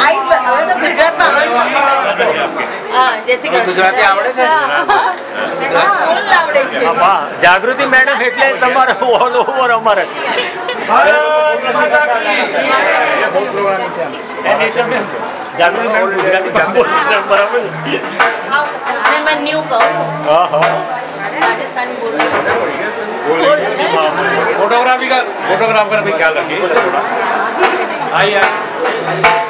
આઈ હવે તો ગુજરાતમાં આવડે જય શ્રી ગુજરાતી આવડે છે આવડે છે જાગૃતિ મેડમ એટલે તમારો ઓલ ઓવર અમારે જાગૃતિ મેડમ ગુજરાતી બરાબર मैं न्यू कहूँ राजस्थानी बोल फोटोग्राफी का फोटोग्राफर भी ख्याल रखिए आइए